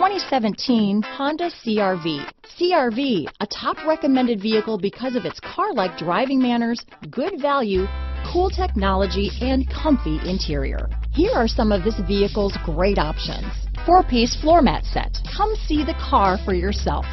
2017 Honda CRV. CRV, a top recommended vehicle because of its car-like driving manners, good value, cool technology, and comfy interior. Here are some of this vehicle's great options. Four-piece floor mat set. Come see the car for yourself